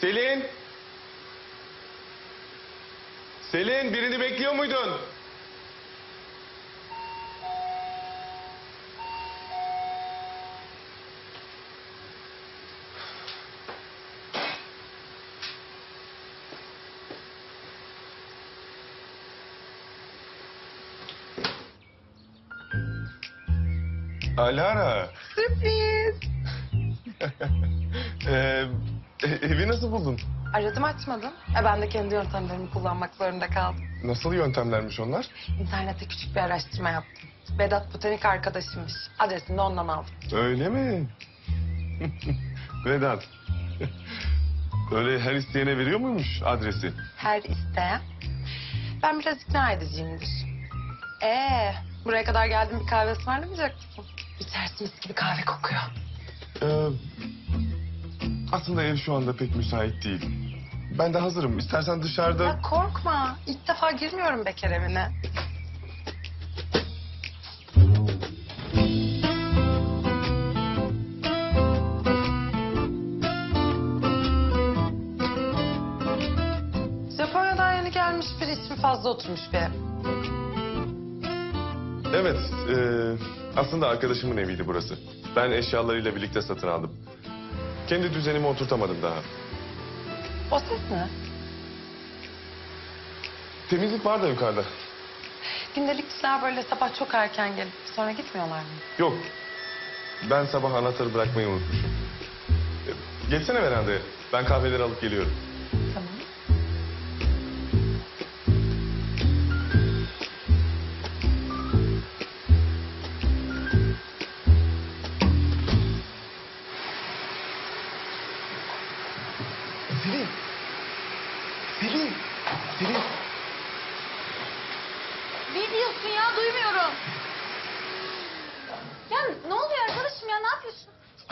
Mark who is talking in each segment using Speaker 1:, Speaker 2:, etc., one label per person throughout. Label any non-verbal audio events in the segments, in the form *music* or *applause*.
Speaker 1: Selin! Selin birini bekliyor muydun? Alara.
Speaker 2: Sürpriz. *laughs*
Speaker 1: Ee, e- evi nasıl buldun?
Speaker 2: Aradım açmadın. E ben de kendi yöntemlerimi kullanmak zorunda kaldım.
Speaker 1: Nasıl yöntemlermiş onlar?
Speaker 2: İnternette küçük bir araştırma yaptım. Vedat Botanik arkadaşımmış. Adresini de ondan aldım.
Speaker 1: Öyle mi? *laughs* Vedat. Öyle her isteyene veriyor muymuş adresi?
Speaker 2: Her isteyen. Ben biraz ikna ediciyimdir. Ee, buraya kadar geldim bir kahve ısmarlamayacak mısın? İçerisi mis gibi kahve kokuyor.
Speaker 1: Ee, aslında ev şu anda pek müsait değil. Ben de hazırım. İstersen dışarıda...
Speaker 2: Ya korkma. İlk defa girmiyorum bekar evine. Japonya'dan yeni gelmiş bir ismi fazla oturmuş bir ev.
Speaker 1: Evet, e, aslında arkadaşımın eviydi burası. Ben eşyalarıyla birlikte satın aldım. Kendi düzenimi oturtamadım daha.
Speaker 2: O ses ne?
Speaker 1: Temizlik var da yukarıda.
Speaker 2: Gündelikçiler böyle sabah çok erken gelip sonra gitmiyorlar mı?
Speaker 1: Yok, ben sabah anahtarı bırakmayı unutmuşum. E, geçsene verandaya. Ben kahveleri alıp geliyorum.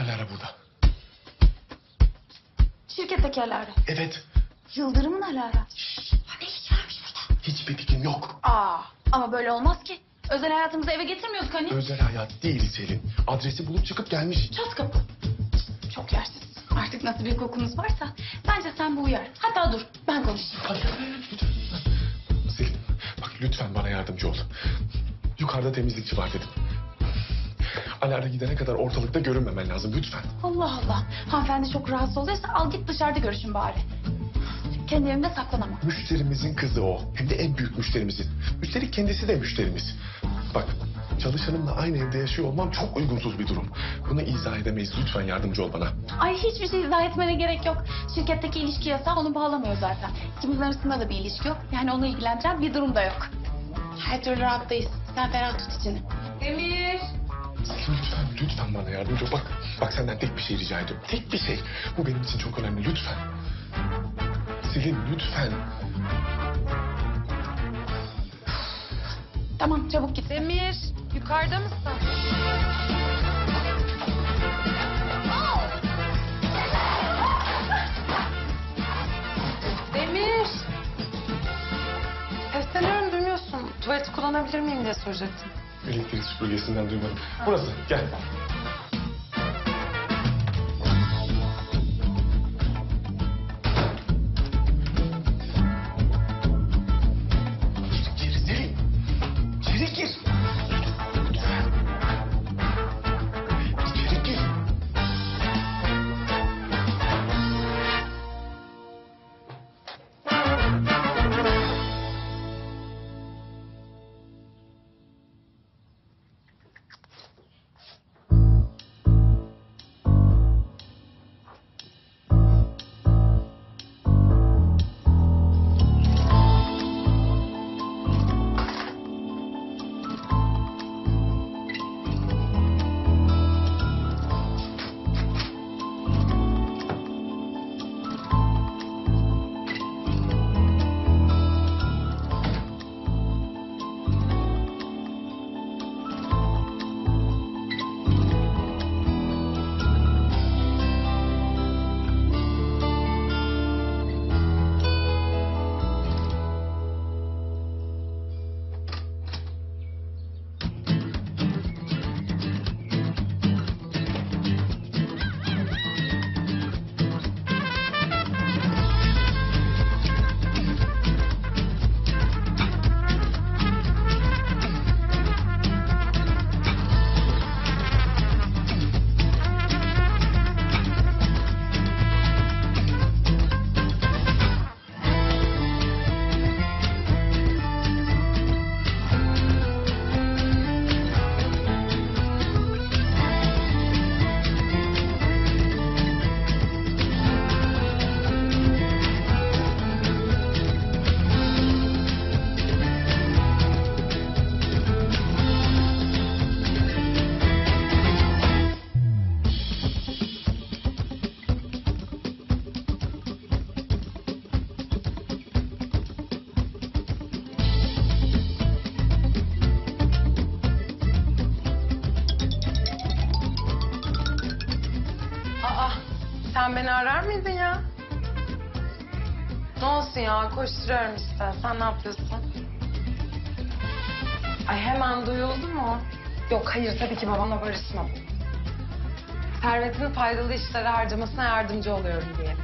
Speaker 1: Alara burada.
Speaker 3: Şirketteki Alara.
Speaker 1: Evet,
Speaker 3: Yıldırım'ın Alara. Ha, ne iş varmış burada?
Speaker 1: hiçbir fikrim yok.
Speaker 3: Aa, ama böyle olmaz ki. Özel hayatımızı eve getirmiyorduk hani.
Speaker 1: Özel hayat değil Selin. Adresi bulup çıkıp gelmiş.
Speaker 3: Çat kapı. Çok yersiz. Artık nasıl bir kokunuz varsa bence sen bu uyar. Hatta dur ben konuşayım.
Speaker 1: Hayır, hayır, lütfen. Selin, bak lütfen bana yardımcı ol. Yukarıda temizlikçi var dedim. Alara gidene kadar ortalıkta görünmemen lazım lütfen.
Speaker 3: Allah Allah. Hanımefendi çok rahatsız oluyorsa al git dışarıda görüşün bari. Kendi evimde saklanamam.
Speaker 1: Müşterimizin kızı o. Hem de en büyük müşterimizin. Üstelik kendisi de müşterimiz. Bak çalışanımla aynı evde yaşıyor olmam çok uygunsuz bir durum. Bunu izah edemeyiz. Lütfen yardımcı ol bana.
Speaker 3: Ay hiçbir şey izah etmene gerek yok. Şirketteki ilişki yasağı onu bağlamıyor zaten. İkimizin arasında da bir ilişki yok. Yani onu ilgilendiren bir durum da yok. Her türlü rahattayız. Sen ferah tut içini. Emir.
Speaker 1: Lütfen, lütfen bana yardımcı ol. Bak, bak senden tek bir şey rica ediyorum. Tek bir şey. Bu benim için çok önemli. Lütfen. Selin lütfen.
Speaker 3: Tamam çabuk git.
Speaker 2: Demir, yukarıda mısın? Demir. Sesleniyorum duymuyorsun. Tuvaleti kullanabilir miyim diye soracaktım.
Speaker 1: Elektrik süpürgesinden duymadım. Burası, gel.
Speaker 2: Sen beni arar mıydın ya? Ne olsun ya koşturuyorum işte. Sen ne yapıyorsun? Ay hemen duyuldu mu? Yok hayır tabii ki babamla barışmadım. Servetini faydalı işlere harcamasına yardımcı oluyorum diye.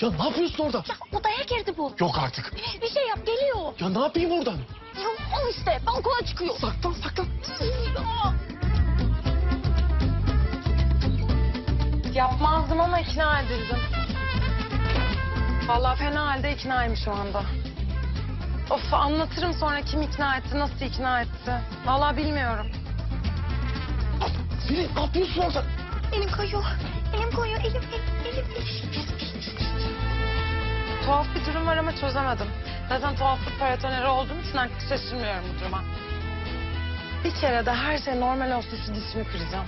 Speaker 1: Ya ne yapıyorsun orada?
Speaker 3: Ya odaya girdi bu.
Speaker 1: Yok artık.
Speaker 3: Bir şey yap geliyor.
Speaker 1: Ya ne yapayım oradan?
Speaker 3: Ya al işte balkona çıkıyor.
Speaker 1: Saklan saklan.
Speaker 3: Ya.
Speaker 2: Yapmazdım ama ikna edildim. Vallahi fena halde iknayım şu anda. Of anlatırım sonra kim ikna etti, nasıl ikna etti. Vallahi bilmiyorum.
Speaker 1: Selin ne yapıyorsun orada?
Speaker 3: Elim kayıyor. Elim kayıyor. Elim, elim, elim. elim.
Speaker 2: Tuhaf bir durum var ama çözemedim. Zaten tuhaflık paratoneri olduğum için artık şaşırmıyorum bu duruma. Bir kere de her şey normal olsun şu dişimi kıracağım.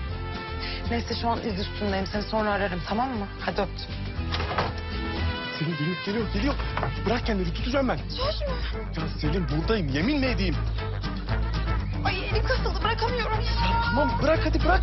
Speaker 2: Neyse şu an iz üstündeyim. Seni sonra ararım tamam mı? Hadi öptüm.
Speaker 1: Selin geliyor geliyor geliyor. Bırak kendini tutacağım ben.
Speaker 3: Söz mü?
Speaker 1: Ya Selin buradayım yemin mi edeyim?
Speaker 3: Ay elim kısıldı bırakamıyorum.
Speaker 1: Ya tamam bırak hadi bırak.